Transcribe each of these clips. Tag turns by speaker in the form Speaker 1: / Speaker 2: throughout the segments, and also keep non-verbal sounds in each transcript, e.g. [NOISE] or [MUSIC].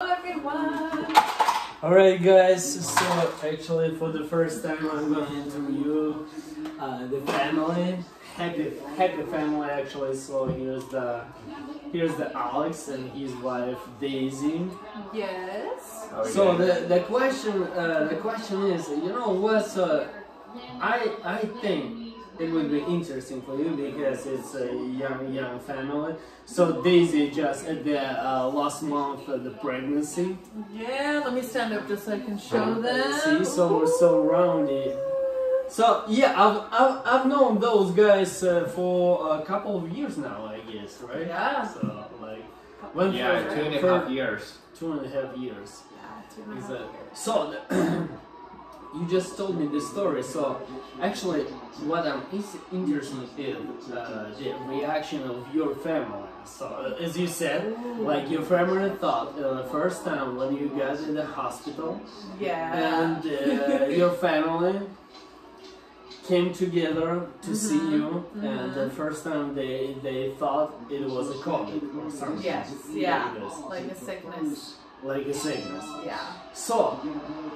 Speaker 1: everyone.
Speaker 2: Alright guys, so actually for the first time I'm going to interview uh, the family, happy happy family actually. So here's the here's the Alex and his wife Daisy.
Speaker 1: Yes.
Speaker 2: So the the question uh, the question is, you know what? Uh, I I think it would be interesting for you because it's a young young family. So Daisy just at the uh, last month of the pregnancy.
Speaker 1: Yeah, let me stand up just so I can show them.
Speaker 2: See, so we're so rounded. So yeah, I've, I've, I've known those guys uh, for a couple of years now, I guess, right?
Speaker 1: Yeah.
Speaker 2: So like, when
Speaker 3: Yeah,
Speaker 2: for-
Speaker 3: two and a
Speaker 2: for
Speaker 3: half years.
Speaker 2: Two and a half years.
Speaker 1: Yeah, two and a half
Speaker 2: Exactly. So the- [CLEARS THROAT] you just told me the story. So actually, what I'm is interested in uh, the reaction of your family. So uh, as you said, like your family thought uh, the first time when you got in the hospital
Speaker 1: Yeah.
Speaker 2: and uh, [LAUGHS] your family came together to see
Speaker 1: Mhm,
Speaker 2: you and the
Speaker 1: mhm.
Speaker 2: first time they they thought it was a covid or something
Speaker 1: Yes, yeah.
Speaker 2: Like this.
Speaker 1: Like a sickness.
Speaker 2: Like a sickness
Speaker 1: Yeah.
Speaker 2: so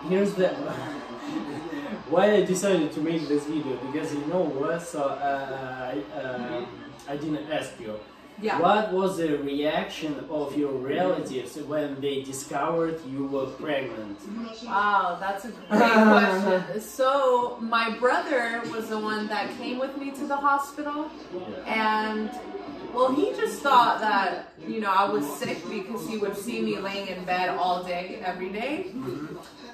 Speaker 2: here's the [LAUGHS] why i decided to make this video because you know what so uh, I, um, I didn't ask you
Speaker 1: Yeah.
Speaker 2: what was the reaction of your relatives when they discovered you were pregnant
Speaker 1: Wow, that's a [LAUGHS] great question. So, my brother was the one that came with me to the hospital,
Speaker 2: yeah.
Speaker 1: and well, he just thought that you know I was sick because he would see me laying in bed all day, every day.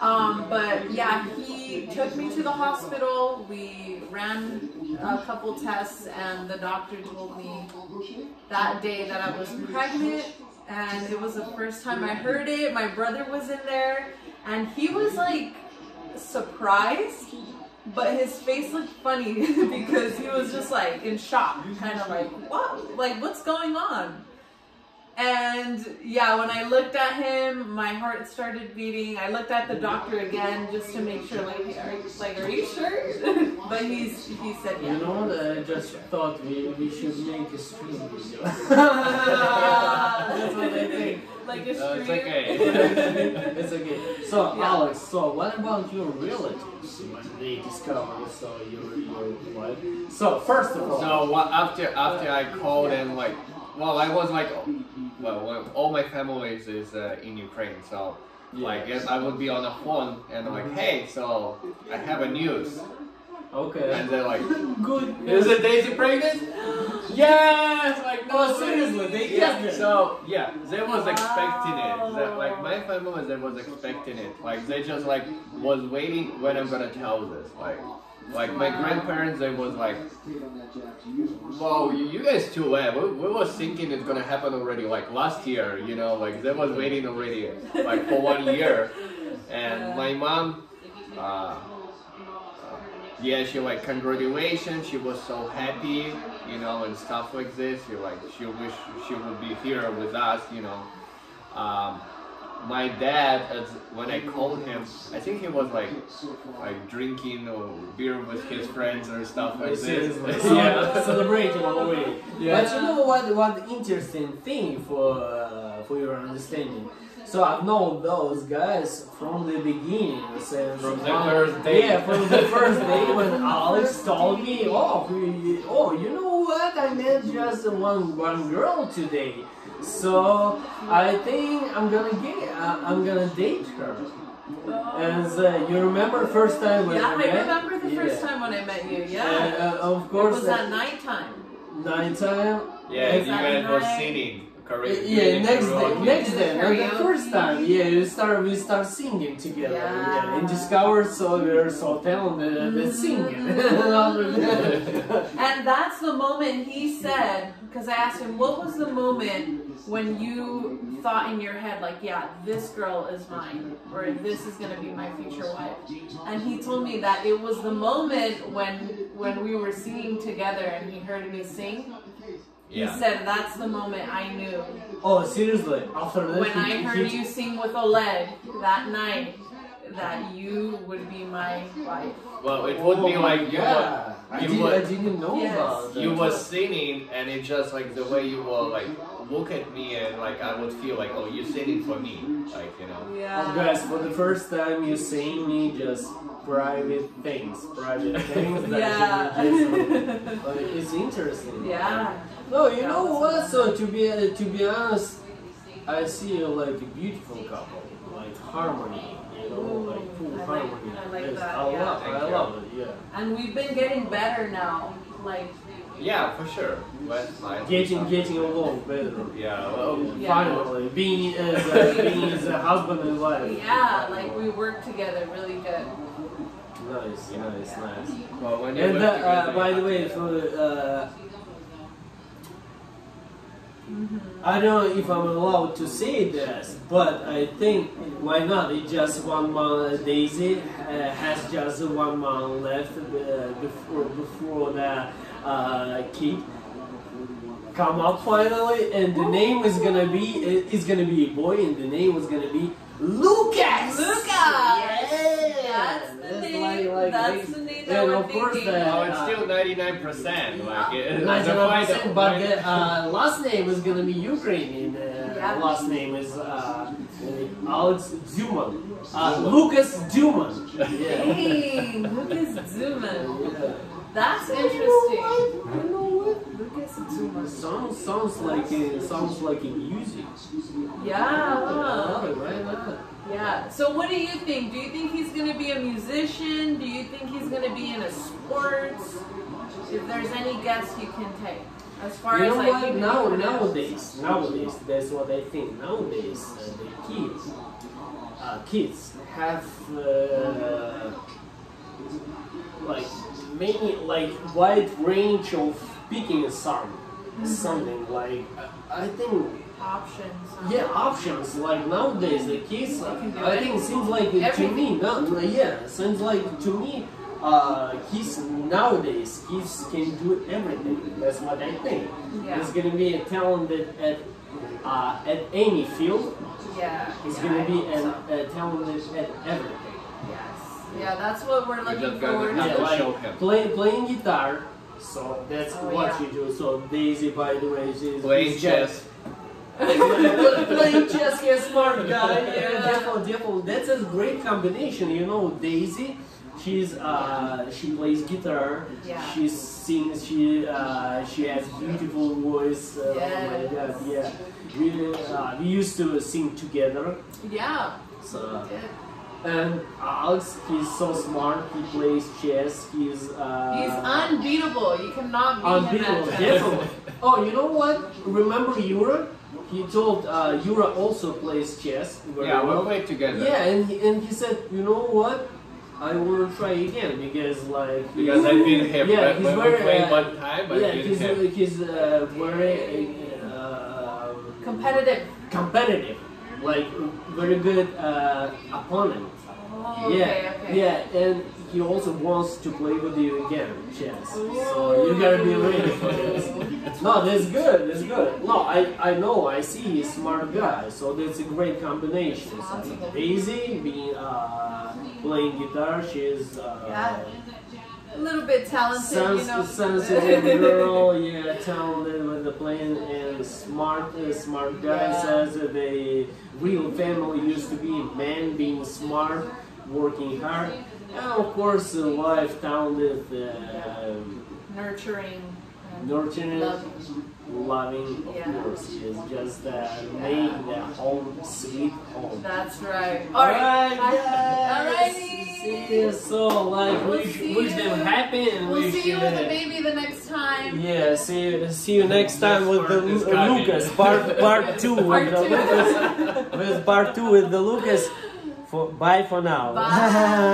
Speaker 1: Um, but yeah, he took me to the hospital. We ran a couple tests, and the doctor told me that day that I was pregnant. And it was the first time I heard it. My brother was in there, and he was like surprised, but his face looked funny [LAUGHS] because he was just like in shock, kind of like, what? Like, what's going on? And yeah, when I looked at him, my heart started beating. I looked at the doctor again just to make sure, like, are, like, are you sure? [LAUGHS] but he's he said
Speaker 2: You know what? I just thought we, we should make a stream video. [LAUGHS] That's what I think. [LAUGHS]
Speaker 1: Like a
Speaker 3: No, it's okay.
Speaker 2: it's okay. So,
Speaker 1: Yeah.
Speaker 2: Alex, so what about your relatives when they discovered so your your wife? So, first of all,
Speaker 3: So what, after after I called and like, well, I was like, well, all my families is uh, in Ukraine, so like yes, I would be on the phone and like, hey, so I have a news,
Speaker 2: okay,
Speaker 3: and they're like,
Speaker 2: good.
Speaker 3: is it Daisy pregnant? yes, like no,
Speaker 2: seriously, they
Speaker 3: yeah.
Speaker 2: it.
Speaker 3: So yeah, they was expecting it. That, like my family, they was expecting it. Like they just like was waiting when I'm gonna tell this. Like, like my grandparents, they was like, "Whoa, you, guys too late. We, we was thinking it's gonna happen already. Like last year, you know, like they was waiting already, like for one year." And my mom, uh, yeah, she like congratulations. She was so happy, you know, and stuff like this. She like she wish she would be here with us, you know. Um, my dad, as, when I called him, I think he was like like drinking or beer with his friends or stuff like this. [LAUGHS] Yeah.
Speaker 2: celebrating already.
Speaker 3: Yeah.
Speaker 2: But you know what? What interesting thing for uh, for your understanding. So I've known those guys from the beginning, since
Speaker 3: From the
Speaker 2: one-
Speaker 3: first day.
Speaker 2: Yeah, from the first day when [LAUGHS] Alex told me, oh, we- oh, you know what? I met just one one girl today, so I think I'm gonna get, uh, I'm gonna date her. And uh, you remember first time when
Speaker 1: Yeah,
Speaker 2: we
Speaker 1: I
Speaker 2: met?
Speaker 1: remember the first
Speaker 2: Yeah.
Speaker 1: time when I met you. Yeah.
Speaker 2: Uh, uh, of
Speaker 1: it
Speaker 2: course,
Speaker 1: was
Speaker 2: uh,
Speaker 1: at nighttime.
Speaker 2: nighttime.
Speaker 3: Yeah, you guys were
Speaker 1: Saturday.
Speaker 3: singing. Kara-
Speaker 2: Yeah, next day, next day,
Speaker 1: the
Speaker 2: not the first time. Yeah, you start, we start singing together.
Speaker 1: Yeah.
Speaker 2: Yeah, and discovered so we're so talented at mm-hmm. singing. [LAUGHS]
Speaker 1: And that's the moment he said, because I asked him, what was the moment when you thought in your head, like, yeah, this girl is mine, or this is going to be my future wife? And he told me that it was the moment when when we were singing together and he heard me sing.
Speaker 3: Yeah.
Speaker 1: He said, that's the moment I knew.
Speaker 2: oh, seriously? After that,
Speaker 1: When
Speaker 2: he,
Speaker 1: I heard
Speaker 2: he,
Speaker 1: you sing with Oleg that night, that you would be my wife.
Speaker 3: Well, it would oh be
Speaker 2: Oh
Speaker 3: like
Speaker 2: my
Speaker 3: you
Speaker 2: God.
Speaker 3: were,
Speaker 2: I, did,
Speaker 3: were,
Speaker 2: I didn't know
Speaker 1: Yes.
Speaker 2: about that.
Speaker 3: you were singing, and it just like the way you were like look at me and like I would feel like, oh, you're singing for me, like you know.
Speaker 1: Yeah.
Speaker 2: Guys, for the first time you saying me just private things, private [LAUGHS] things that
Speaker 1: Yeah.
Speaker 2: just, uh, [LAUGHS] it's interesting.
Speaker 1: yeah.
Speaker 2: No, you know what? So to be uh, to be honest, I see uh, like a beautiful couple, like harmony. You know,
Speaker 1: Ooh,
Speaker 2: like full
Speaker 1: I like-
Speaker 2: harmony.
Speaker 1: I like
Speaker 2: Yes,
Speaker 1: that,
Speaker 2: I
Speaker 1: yeah.
Speaker 2: love,
Speaker 3: Thank
Speaker 2: I love it. Yeah.
Speaker 1: And we've been getting better now. Like,
Speaker 3: Yeah, for sure. That's nice.
Speaker 2: Getting getting along better.
Speaker 3: Yeah. Well,
Speaker 1: Yeah.
Speaker 2: Finally, being as a, [LAUGHS] being as a husband and wife.
Speaker 1: yeah, like we work together really good.
Speaker 2: Nice, yeah. nice, nice.
Speaker 3: well when you
Speaker 2: And
Speaker 3: work
Speaker 2: uh, uh,
Speaker 3: together,
Speaker 2: by the way, for uh, I don't know if I'm allowed to say this, but I think why not? It's just one month. Daisy uh, has just one month left uh, before before the uh, kid come up finally, and the name is gonna be it's gonna be a boy, and the name is gonna be Lucas.
Speaker 1: Lucas!
Speaker 2: Yeah,
Speaker 1: That's the name. That's the name that
Speaker 2: and of course
Speaker 1: thinking.
Speaker 2: the,
Speaker 3: Oh, it's
Speaker 2: uh,
Speaker 3: still 99%. Like, it,
Speaker 2: Nice
Speaker 3: the final-
Speaker 2: but the uh, last name is gonna be Ukrainian. Uh,
Speaker 1: Yeah.
Speaker 2: Last name is uh, Alex Duman. Uh, Lucas Duman. Yeah.
Speaker 1: Dang, Lucas Zuman.
Speaker 2: yeah.
Speaker 1: That's interesting.
Speaker 2: what? You know what?
Speaker 1: Lucas Zuman.
Speaker 2: Sounds sounds like a, sounds like a music.
Speaker 1: Yeah. Yeah. So what do you think? Do you think he's gonna be a musician? Do you think he's gonna be in a sports? If there's any guess you can take, as far
Speaker 2: You
Speaker 1: as
Speaker 2: know
Speaker 1: like
Speaker 2: what? Now, nowadays, nowadays, that's what I think. Nowadays, uh, the kids, uh, kids have uh, like many, like wide range of picking a song, something like I I think.
Speaker 1: options.
Speaker 2: Yeah, options like nowadays the kids. I think it seems like to me, no, yeah, seems like to me, uh, kids nowadays kids can do everything. That's what I think.
Speaker 1: Yeah.
Speaker 2: He's gonna be a talented at uh, at any field.
Speaker 1: Yeah.
Speaker 2: He's
Speaker 1: yeah,
Speaker 2: gonna
Speaker 1: I
Speaker 2: be
Speaker 1: a,
Speaker 2: an,
Speaker 1: so.
Speaker 2: uh, talented at everything.
Speaker 1: Yes. Yeah, that's what we're
Speaker 3: We're
Speaker 1: looking
Speaker 3: just gonna
Speaker 2: Yeah,
Speaker 3: to
Speaker 1: to.
Speaker 3: show
Speaker 2: like
Speaker 3: him.
Speaker 2: play, playing guitar. So that's
Speaker 1: Oh,
Speaker 2: what
Speaker 1: yeah.
Speaker 2: you do. So Daisy, by the way, she's
Speaker 3: Playing chess. [LAUGHS]
Speaker 2: playing chess, yeah, smart guy. [LAUGHS] Yeah,
Speaker 1: Yeah.
Speaker 2: definitely, definitely. That's a great combination. You know, Daisy. She's uh, she plays guitar.
Speaker 1: Yeah.
Speaker 2: She sings. She uh, she has beautiful voice. Uh, Oh my god, yeah. We uh, we used to sing together.
Speaker 1: Yeah.
Speaker 2: So
Speaker 1: Good.
Speaker 2: And Alex, he's so smart. He plays chess. He's uh,
Speaker 1: He's unbeatable. You cannot beat
Speaker 2: Unbeatable,
Speaker 1: him at chess.
Speaker 2: definitely. Oh, you know what? Remember Yura? He told uh, Yura also plays chess. very
Speaker 3: Yeah,
Speaker 2: well.
Speaker 3: we'll play together.
Speaker 2: Yeah, and he, and he said, you know what? I want to try again because like he-
Speaker 3: Because I beat him.
Speaker 2: Yeah, he's
Speaker 3: when we
Speaker 2: very,
Speaker 3: played
Speaker 2: uh,
Speaker 3: one time, I
Speaker 2: yeah,
Speaker 3: beat
Speaker 2: he's
Speaker 3: him.
Speaker 2: he's uh, very uh,
Speaker 1: Competitive.
Speaker 2: competitive, like very good uh, opponent.
Speaker 1: Oh,
Speaker 2: yeah,
Speaker 1: okay, okay.
Speaker 2: yeah, and he also wants to play with you again, chess. So you gotta be ready for this. No, that's good. That's good. No, I I know. I see he's a smart guy. So that's a great combination. So. Daisy being uh, playing guitar, she's uh,
Speaker 1: Yeah. A little bit talented, you know.
Speaker 2: sens- sensitive [LAUGHS] girl. Yeah, talented with the playing and smart. Uh, smart guy
Speaker 1: Yeah.
Speaker 2: says that real family used to be man being smart, working hard, and of course, a wife talented. Uh,
Speaker 1: Nurturing.
Speaker 2: nurturing,
Speaker 1: loving.
Speaker 2: loving, of
Speaker 1: Yeah.
Speaker 2: course, is just uh, make the home sweet home.
Speaker 1: That's right.
Speaker 2: Alright. guys.
Speaker 1: Alrighty.
Speaker 2: See you. So, like,
Speaker 1: We'll
Speaker 2: wish,
Speaker 1: see
Speaker 2: wish them happy and
Speaker 1: We'll
Speaker 2: wish
Speaker 1: see you with the
Speaker 2: uh,
Speaker 1: baby the next time.
Speaker 2: Yeah, see you, see you next time with the
Speaker 3: part
Speaker 2: Lu- Lucas part part [LAUGHS] two
Speaker 1: Part
Speaker 2: with the. Lucas with part two with the Lucas. For bye for now.
Speaker 1: Bye. [LAUGHS]